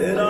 It